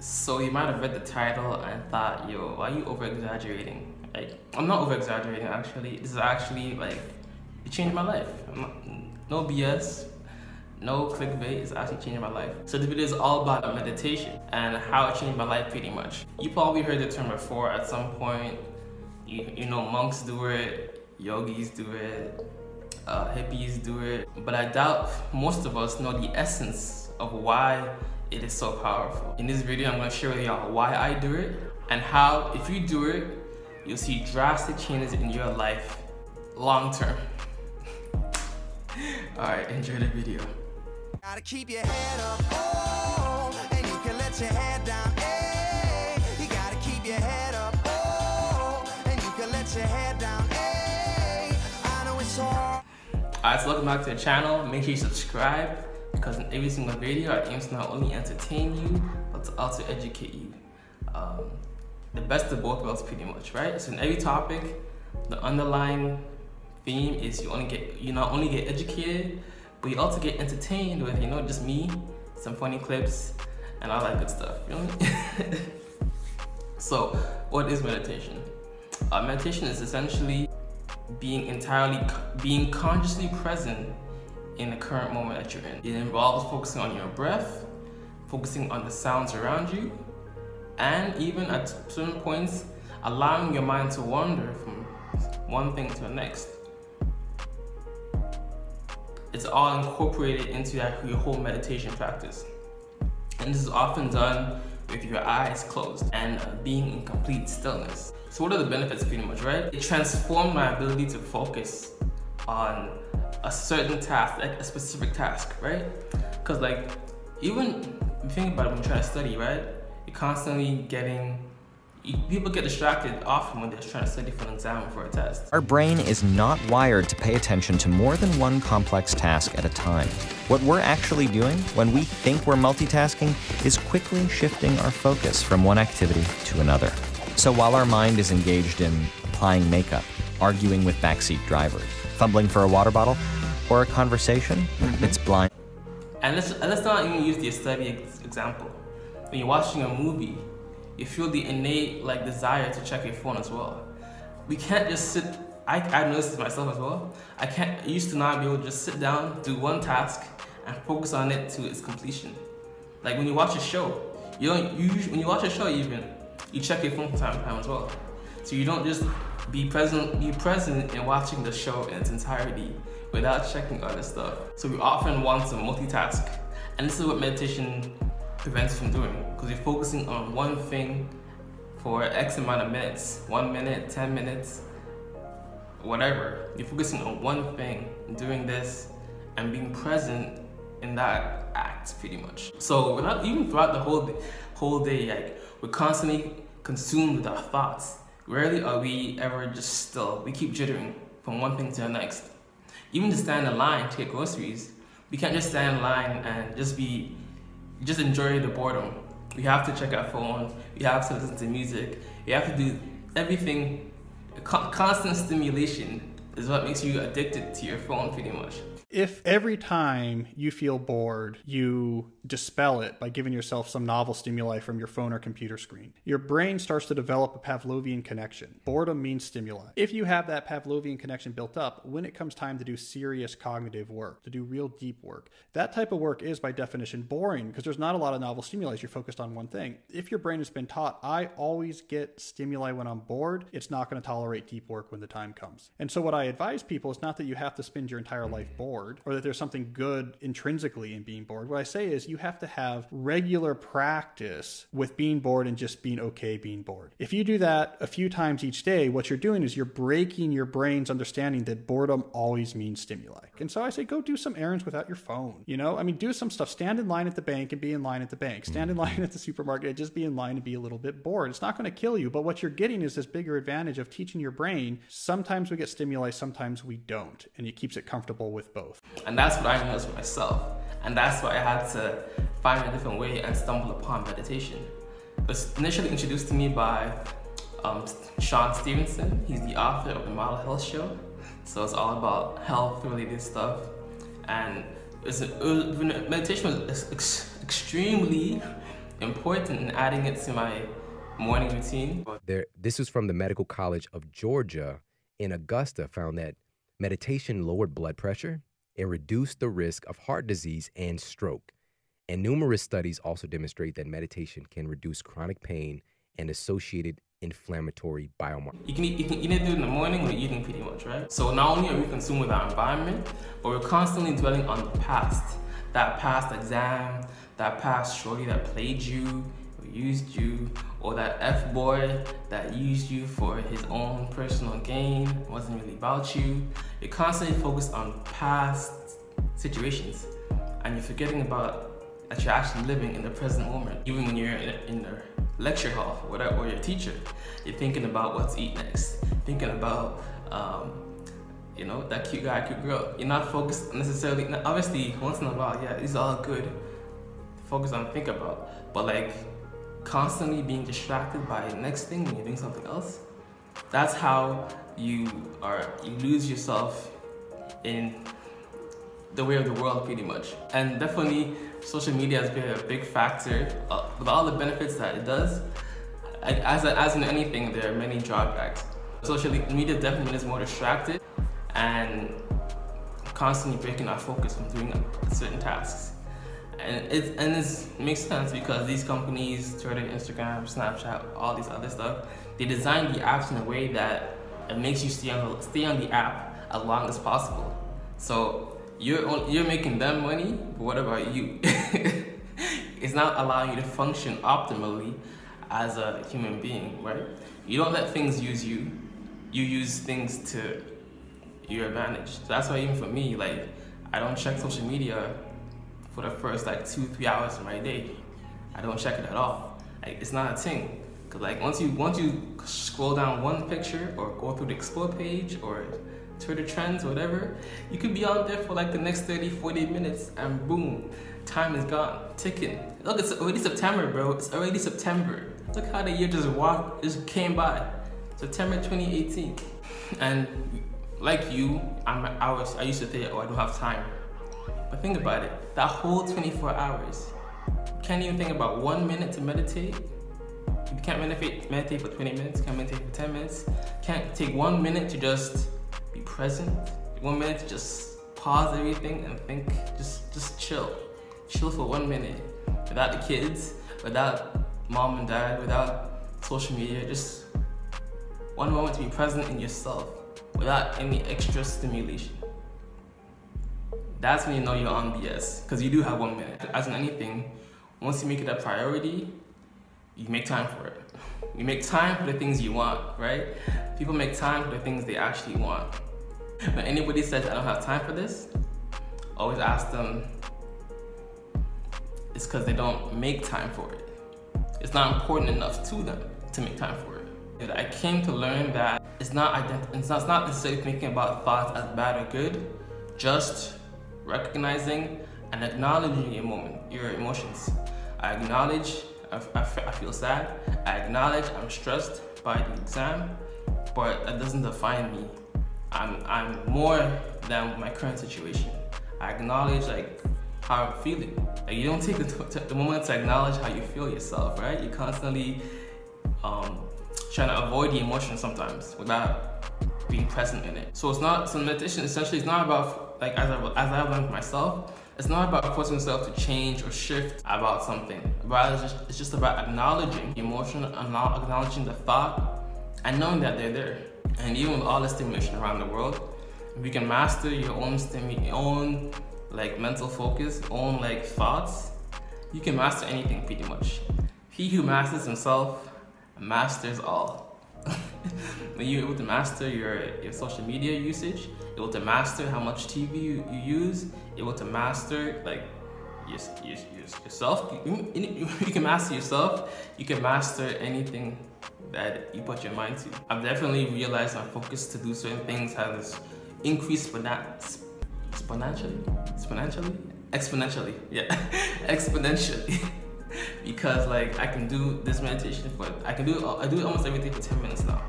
So you might have read the title and thought, yo, why are you over exaggerating? Like, I'm not over exaggerating actually. This is actually like, it changed my life. Not, no BS, no clickbait, it's actually changing my life. So this video is all about meditation and how it changed my life pretty much. You probably heard the term before at some point. You, you know, monks do it, yogis do it, uh, hippies do it, but I doubt most of us know the essence of why it is so powerful. In this video, I'm gonna share with y'all why I do it and how, if you do it, you'll see drastic changes in your life long term. All right, enjoy the video. Alright, so welcome back to the channel. Make sure you subscribe because in every single video I aim to not only entertain you but to also educate you. Um, the best of both worlds pretty much, right? So in every topic, the underlying theme is you only get you not only get educated, but you also get entertained with, you know, just me, some funny clips, and all that good stuff. You know so, what is meditation? Uh, meditation is essentially being entirely, being consciously present in the current moment that you're in. It involves focusing on your breath, focusing on the sounds around you, and even at certain points, allowing your mind to wander from one thing to the next. It's all incorporated into your whole meditation practice. And this is often done with your eyes closed and uh, being in complete stillness. So what are the benefits pretty much, right? It transformed my ability to focus on a certain task, like a specific task, right? Because like, even think about it when you're trying to study, right? You're constantly getting people get distracted often when they're trying to study for an exam or for a test. Our brain is not wired to pay attention to more than one complex task at a time. What we're actually doing when we think we're multitasking is quickly shifting our focus from one activity to another. So while our mind is engaged in applying makeup, arguing with backseat drivers, fumbling for a water bottle, or a conversation, mm-hmm. it's blind. And let's, and let's not even use the study example. When you're watching a movie, you feel the innate like desire to check your phone as well. We can't just sit, I, I noticed this myself as well. I can't, I used to not be able to just sit down, do one task, and focus on it to its completion. Like when you watch a show, you don't, you, when you watch a show even, you check your phone from time to time as well. So you don't just be present, be present in watching the show in its entirety without checking other stuff. So we often want to multitask. And this is what meditation prevents from doing because you're focusing on one thing for X amount of minutes, one minute, 10 minutes, whatever. You're focusing on one thing, doing this, and being present in that act pretty much. So we're even throughout the whole day, whole day, like we're constantly consumed with our thoughts. Rarely are we ever just still. We keep jittering from one thing to the next. Even to stand in line to get groceries, we can't just stand in line and just be, just enjoy the boredom. We have to check our phones. we have to listen to music, we have to do everything. Constant stimulation is what makes you addicted to your phone pretty much. If every time you feel bored, you dispel it by giving yourself some novel stimuli from your phone or computer screen, your brain starts to develop a Pavlovian connection. Boredom means stimuli. If you have that Pavlovian connection built up, when it comes time to do serious cognitive work, to do real deep work, that type of work is by definition boring because there's not a lot of novel stimuli. You're focused on one thing. If your brain has been taught, I always get stimuli when I'm bored, it's not going to tolerate deep work when the time comes. And so, what I advise people is not that you have to spend your entire life bored bored or that there's something good intrinsically in being bored. What I say is you have to have regular practice with being bored and just being okay being bored. If you do that a few times each day, what you're doing is you're breaking your brain's understanding that boredom always means stimuli. And so I say go do some errands without your phone. You know, I mean, do some stuff. Stand in line at the bank and be in line at the bank. Stand in line at the supermarket and just be in line and be a little bit bored. It's not going to kill you, but what you're getting is this bigger advantage of teaching your brain. Sometimes we get stimuli, sometimes we don't, and it keeps it comfortable with both growth. And that's what I noticed for myself. And that's why I had to find a different way and stumble upon meditation. It was initially introduced to me by um, Shawn Stevenson. He's the author of the Model Health Show. So it's all about health related stuff. And it's, it meditation was ex extremely important in adding it to my morning routine. There, this was from the Medical College of Georgia in Augusta, found that meditation lowered blood pressure and reduced the risk of heart disease and stroke. And numerous studies also demonstrate that meditation can reduce chronic pain and associated inflammatory biomarkers. You can, eat, you can it in the morning or evening pretty much, right? So not only are we consumed with our environment, but we're constantly dwelling on the past. That past exam, that past shorty that played you, used you, or that F-boy that used you for his own personal gain, wasn't really about you. You're constantly focused on past situations, and you're forgetting about that you're actually living in the present moment. Even when you're in, the lecture hall or, or your teacher, you're thinking about what to eat next, thinking about um, you know, that cute guy, cute girl. You're not focused necessarily, obviously once in a while, yeah, it's all good. Focus on think about, but like constantly being distracted by the next thing when you're doing something else, that's how you are, you lose yourself in the way of the world pretty much. And definitely social media has been a big factor uh, with all the benefits that it does. As, as in anything, there are many drawbacks. Social media definitely is more distracted and constantly breaking our focus from doing certain tasks. And it and it makes sense because these companies, Twitter, Instagram, Snapchat, all these other stuff, they design the apps in a way that it makes you stay on stay on the app as long as possible. So you're you're making them money, but what about you? it's not allowing you to function optimally as a human being, right? You don't let things use you. You use things to your advantage. So that's why even for me, like I don't check social media for the first like two, three hours of my day. I don't check it at all. Like it's not a thing. Cause like once you once you scroll down one picture or go through the explore page or Twitter trends, whatever, you could be on there for like the next 30, 40 minutes and boom, time is gone, ticking. Look, it's already September, bro. It's already September. Look how the year just walked, just came by. September 2018. And like you, I'm, I, was, I used to think, oh, I don't have time. But think about it, that whole 24 hours, you can't even think about one minute to meditate. You can't meditate, meditate for 20 minutes, can't meditate for 10 minutes. Can't take one minute to just be present. One minute to just pause everything and think, just just chill. Chill for one minute. Without the kids, without mom and dad, without social media, just one moment to be present in yourself without any extra stimulation. That's when you know you're on BS, because you do have one minute. As in anything, once you make it a priority, you make time for it. You make time for the things you want, right? People make time for the things they actually want. When anybody says, I don't have time for this, always ask them, it's because they don't make time for it. It's not important enough to them to make time for it. I came to learn that it's not, it's not, it's not necessarily thinking about thoughts as bad or good, just recognizing and acknowledging your moment, your emotions. I acknowledge I, feel sad. I acknowledge I'm stressed by the exam, but that doesn't define me. I'm, I'm more than my current situation. I acknowledge like how I'm feeling. Like you don't take the, the moment to acknowledge how you feel yourself, right? You're constantly um, trying to avoid the emotion sometimes without being present in it. So it's not, so meditation essentially is not about, like as, I, as I've learned myself, it's not about forcing yourself to change or shift about something. Rather, it's just, it's just about acknowledging the emotion, acknowledging the thought, and knowing that they're there. And even with all the stimulation around the world, if you can master your own stimu- your own like mental focus, own like thoughts, you can master anything pretty much. He who masters himself masters all. You're able to master your, your social media usage, able to master how much TV you, you use, able to master like your, your, yourself, you, you can master yourself, you can master anything that you put your mind to. I've definitely realized my focus to do certain things has increased exponentially, exponentially, exponentially, yeah, exponentially. Because like I can do this meditation for I can do I do almost everything for 10 minutes now.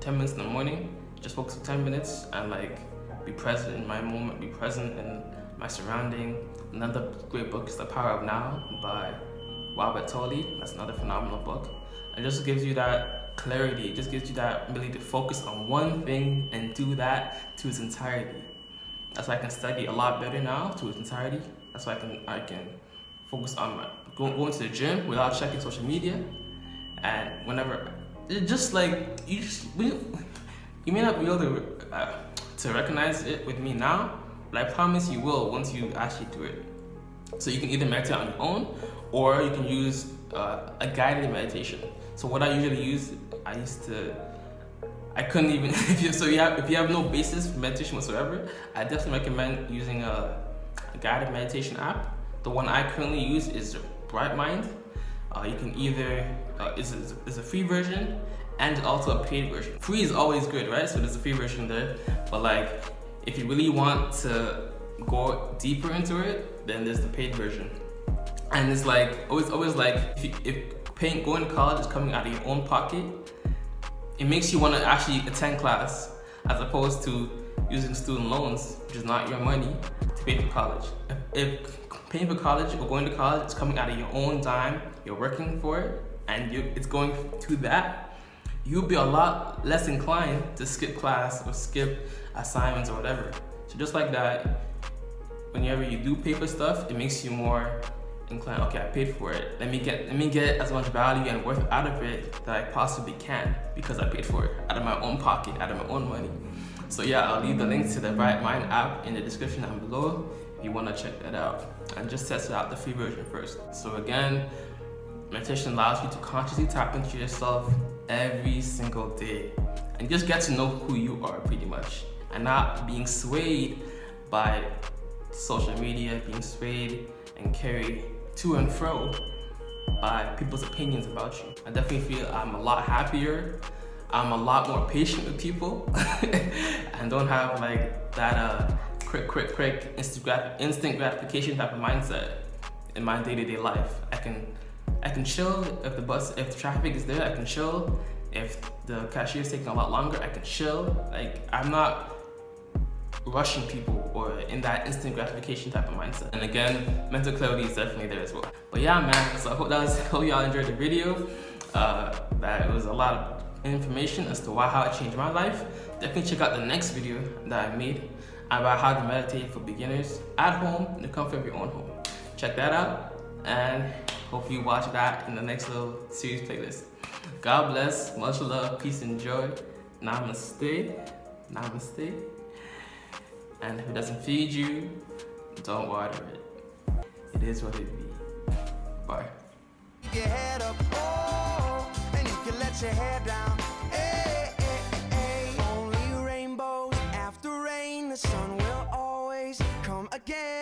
10 minutes in the morning, just focus for 10 minutes and like be present in my moment, be present in my surrounding. Another great book is The Power of Now by Robert Tolle. That's another phenomenal book. It just gives you that clarity. It just gives you that ability to focus on one thing and do that to its entirety. That's why I can study a lot better now to its entirety. That's why I can I can focus on my going, going to the gym without checking social media. And whenever, just like you just you may not be able to uh, to recognize it with me now, but I promise you will once you actually do it. So you can either meditate on your own, or you can use uh, a guided meditation. So what I usually use, I used to, I couldn't even. If you, so you have, if you have no basis for meditation whatsoever, I definitely recommend using a guided meditation app. The one I currently use is Bright Mind. Uh, you can either uh, it's, it's a free version and also a paid version. Free is always good, right? So there's a free version there, but like if you really want to go deeper into it, then there's the paid version. And it's like always, always like if, you, if paying going to college is coming out of your own pocket, it makes you want to actually attend class as opposed to using student loans, which is not your money, to pay for college. If, if paying for college or going to college is coming out of your own dime, you're working for it, and you, it's going to that, you'll be a lot less inclined to skip class or skip assignments or whatever. So just like that, whenever you do pay for stuff, it makes you more inclined, okay, I paid for it. Let me get let me get as much value and worth out of it that I possibly can because I paid for it out of my own pocket, out of my own money. So yeah, I'll leave the link to the Bright Mind app in the description down below you want to check that out. And just test out the free version first. So again, meditation allows you to consciously tap into yourself every single day and just get to know who you are pretty much and not being swayed by social media, being swayed and carried to and fro by people's opinions about you. I definitely feel I'm a lot happier. I'm a lot more patient with people and don't have like that uh, quick, quick, quick instant gratification type of mindset in my day-to-day -day life. I can I can chill if the bus, if the traffic is there, I can chill. If the cashier is taking a lot longer, I can chill. Like, I'm not rushing people or in that instant gratification type of mindset. And again, mental clarity is definitely there as well. But yeah, man, so I hope that was, hope y'all enjoyed the video. Uh, that it was a lot of information as to why, how it changed my life. Definitely check out the next video that I made about how to meditate for beginners at home in the comfort of your own home. Check that out and Hope you watch that in the next little series playlist. God bless, much love, peace, and joy. Namaste. Namaste. And if it doesn't feed you, don't water it. It is what it be. Bye. Again,